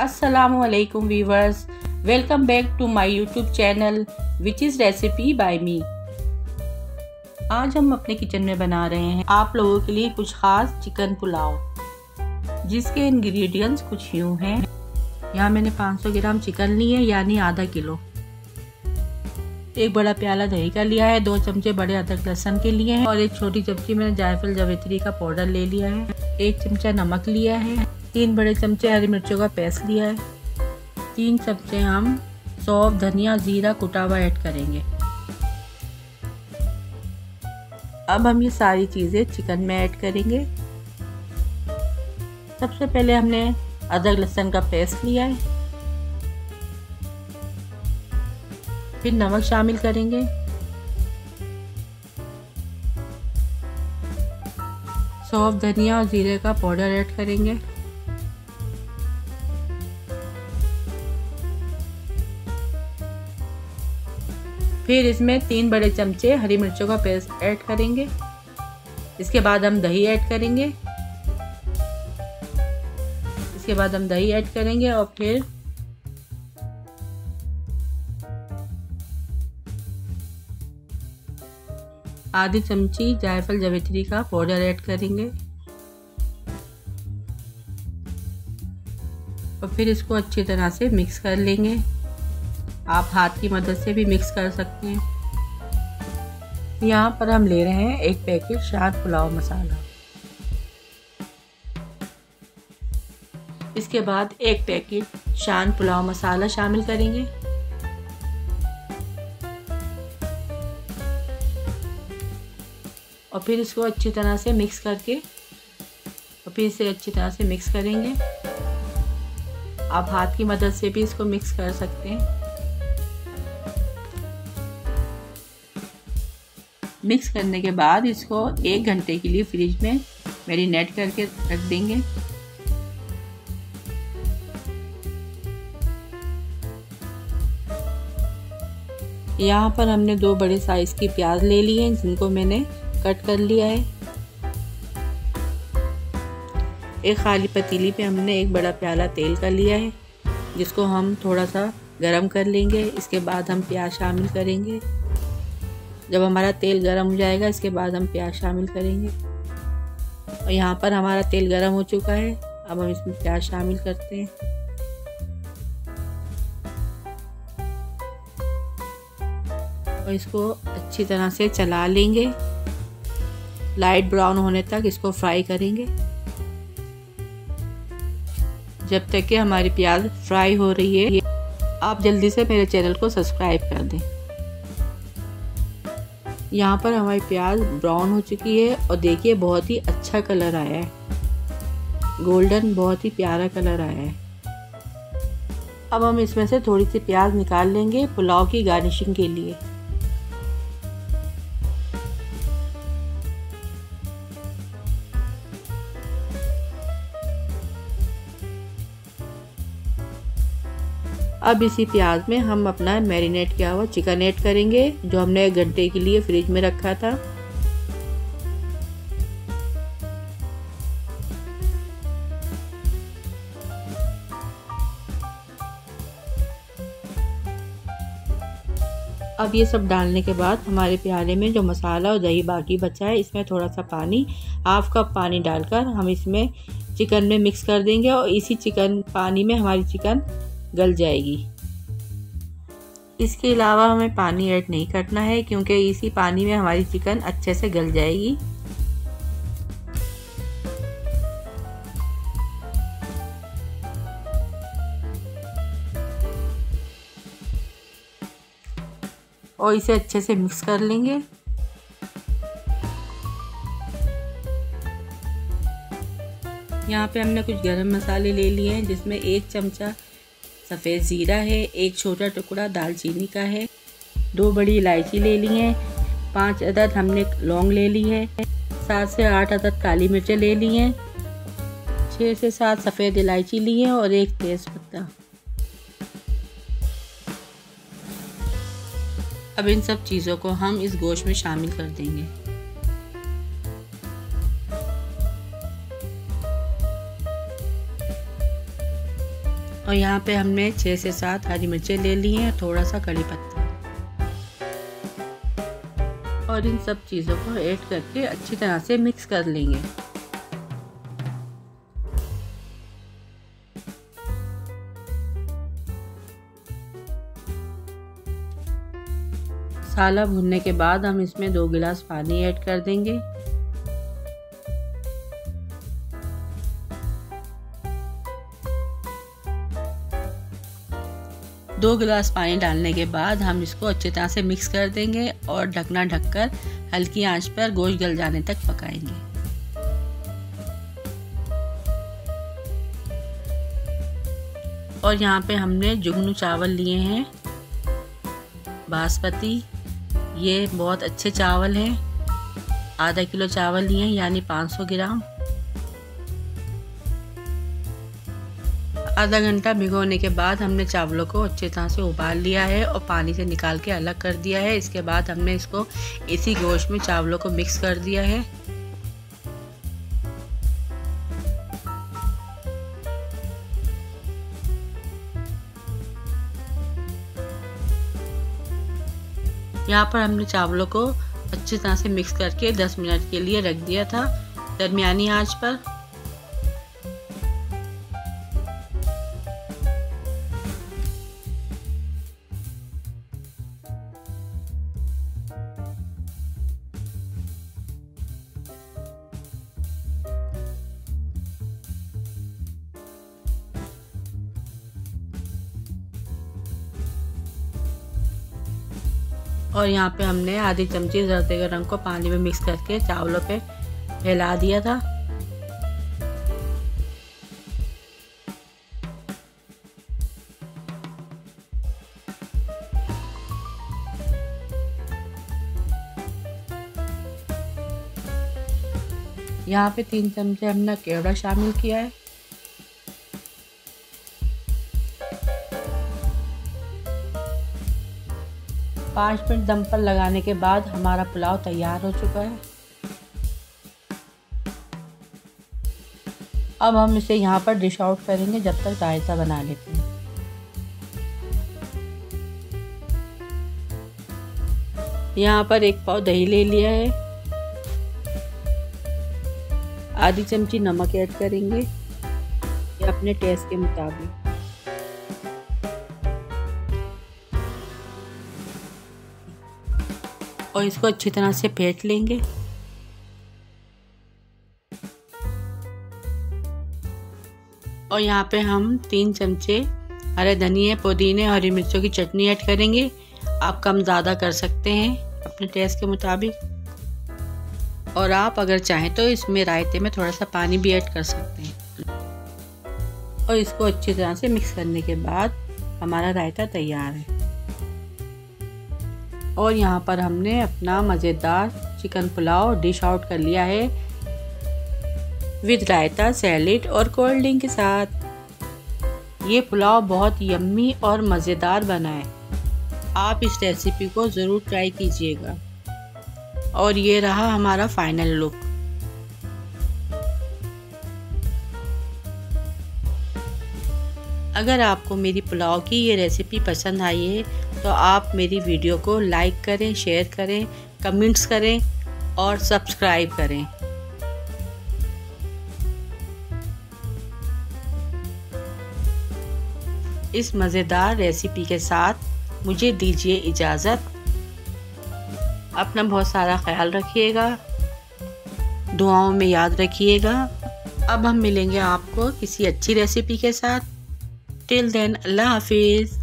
असलकुम viewers welcome back to my YouTube channel which is recipe by me आज हम अपने किचन में बना रहे हैं आप लोगों के लिए कुछ ख़ास चिकन पुलाव, जिसके इंग्रेडिएंट्स कुछ यूँ हैं। यहाँ मैंने 500 ग्राम चिकन ली है, यानी आधा किलो। एक बड़ा प्याला दही का लिया है, दो चमचे बड़े अदरक लहसन के लिए हैं, और एक छोटी चमची मैंने जायफल जवेत्री का पाउडर ले लिया है। एक चमचा नमक लिया है। तीन बड़े चमचे हरी मिर्चों का पेस्ट लिया है। तीन चमचे हम सौंफ, धनिया, ज़ीरा कुटा हुआ ऐड करेंगे। अब हम ये सारी चीज़ें चिकन में ऐड करेंगे। सबसे पहले हमने अदरक लहसुन का पेस्ट लिया है। फिर नमक शामिल करेंगे। सौंफ, धनिया और ज़ीरे का पाउडर ऐड करेंगे। फिर इसमें तीन बड़े चमचे हरी मिर्चों का पेस्ट ऐड करेंगे। इसके बाद हम दही ऐड करेंगे। इसके बाद हम दही ऐड करेंगे और फिर आधी चमची जायफल जवेत्री का पाउडर ऐड करेंगे। और फिर इसको अच्छी तरह से मिक्स कर लेंगे। आप हाथ की मदद से भी मिक्स कर सकते हैं। यहाँ पर हम ले रहे हैं एक पैकेट शाद पुलाव मसाला। इसके बाद एक पैकेट शान पुलाव मसाला शामिल करेंगे। और फिर इसको अच्छी तरह से मिक्स करके, और फिर इसे अच्छी तरह से मिक्स करेंगे। आप हाथ की मदद से भी इसको मिक्स कर सकते हैं। मिक्स करने के बाद इसको एक घंटे के लिए फ्रिज में मैरिनेट करके रख देंगे। यहाँ पर हमने दो बड़े साइज़ की प्याज ले ली है, जिनको मैंने कट कर लिया है। एक खाली पतीली पे हमने एक बड़ा प्याला तेल का लिया है, जिसको हम थोड़ा सा गरम कर लेंगे। इसके बाद हम प्याज शामिल करेंगे। जब हमारा तेल गर्म हो जाएगा, इसके बाद हम प्याज शामिल करेंगे। और यहाँ पर हमारा तेल गर्म हो चुका है। अब हम इसमें प्याज शामिल करते हैं। और इसको अच्छी तरह से चला लेंगे। लाइट ब्राउन होने तक इसको फ्राई करेंगे। जब तक कि हमारी प्याज फ्राई हो रही है। आप जल्दी से मेरे चैनल को सब्सक्राइब कर दें। यहाँ पर हमारी प्याज ब्राउन हो चुकी है और देखिए, बहुत ही अच्छा कलर आया है। गोल्डन, बहुत ही प्यारा कलर आया है। अब हम इसमें से थोड़ी सी प्याज निकाल लेंगे पुलाव की गार्निशिंग के लिए। अब इसी प्याज में हम अपना मैरिनेट किया हुआ चिकन ऐड करेंगे, जो हमने एक घंटे के लिए फ्रिज में रखा था। अब ये सब डालने के बाद हमारे प्याले में जो मसाला और दही बाकी बचा है, इसमें थोड़ा सा पानी, हाफ़ कप पानी डालकर हम इसमें चिकन में मिक्स कर देंगे और इसी चिकन, पानी में हमारी चिकन गल जाएगी। इसके अलावा हमें पानी ऐड नहीं करना है, क्योंकि इसी पानी में हमारी चिकन अच्छे से गल जाएगी। और इसे अच्छे से मिक्स कर लेंगे। यहाँ पे हमने कुछ गरम मसाले ले लिए हैं, जिसमें एक चमचा सफ़ेद ज़ीरा है, एक छोटा टुकड़ा दालचीनी का है, दो बड़ी इलायची ले ली हैं, पाँच अदद हमने लौंग ले ली है, सात से आठ अदद काली मिर्चें ले ली हैं छः से सात सफ़ेद इलायची ली है और एक तेज़ पत्ता अब इन सब चीज़ों को हम इस गोश्त में शामिल कर देंगे। और यहाँ पे हमने छः से सात हरी मिर्चें ले ली हैं थोड़ा सा कड़ी पत्ता। और इन सब चीज़ों को ऐड करके अच्छी तरह से मिक्स कर लेंगे। मसाला भुनने के बाद हम इसमें दो गिलास पानी ऐड कर देंगे। दो गिलास पानी डालने के बाद हम इसको अच्छी तरह से मिक्स कर देंगे और ढकना ढककर हल्की आँच पर गोश्त गल जाने तक पकाएँगे। और यहाँ पे हमने जुगनू चावल लिए हैं, बासमती, ये बहुत अच्छे चावल हैं, आधा किलो चावल लिए हैं, यानी 500 ग्राम। आधा घंटा भिगोने के बाद हमने चावलों को अच्छे तरह से उबाल लिया है और पानी से निकाल के अलग कर दिया है। इसके बाद हमने इसको इसी गोश्त में चावलों को मिक्स कर दिया है। यहाँ पर हमने चावलों को अच्छी तरह से मिक्स करके 10 मिनट के लिए रख दिया था। दरमियानी आँच पर। और यहाँ पे हमने आधी चमची जर्दे के रंग को पानी में मिक्स करके चावलों पे फैला दिया था। यहाँ पे तीन चमचे हमने केवड़ा शामिल किया है। पाँच मिनट दम पर लगाने के बाद हमारा पुलाव तैयार हो चुका है। अब हम इसे यहाँ पर डिश आउट करेंगे जब तक रायता बना लेते हैं। यहाँ पर एक पाव दही ले लिया है। आधी चमची नमक ऐड करेंगे। अपने टेस्ट के मुताबिक। और इसको अच्छी तरह से फेंट लेंगे। और यहाँ पे हम तीन चमचे हरे धनिए पुदीने, हरी मिर्चों की चटनी ऐड करेंगे। आप कम ज़्यादा कर सकते हैं अपने टेस्ट के मुताबिक। और आप अगर चाहें तो इसमें रायते में थोड़ा सा पानी भी ऐड कर सकते हैं। और इसको अच्छी तरह से मिक्स करने के बाद हमारा रायता तैयार है। और यहाँ पर हमने अपना मज़ेदार चिकन पुलाव डिश आउट कर लिया है विद रायता सैलड और कोल्ड ड्रिंक के साथ। ये पुलाव बहुत यम्मी और मज़ेदार बना है। आप इस रेसिपी को ज़रूर ट्राई कीजिएगा। और ये रहा हमारा फाइनल लुक अगर आपको मेरी पुलाव की ये रेसिपी पसंद आई है तो आप मेरी वीडियो को लाइक करें शेयर करें कमेंट्स करें और सब्सक्राइब करें। इस मज़ेदार रेसिपी के साथ मुझे दीजिए इजाज़त। अपना बहुत सारा ख्याल रखिएगा। दुआओं में याद रखिएगा। अब हम मिलेंगे आपको किसी अच्छी रेसिपी के साथ। Till then, love is.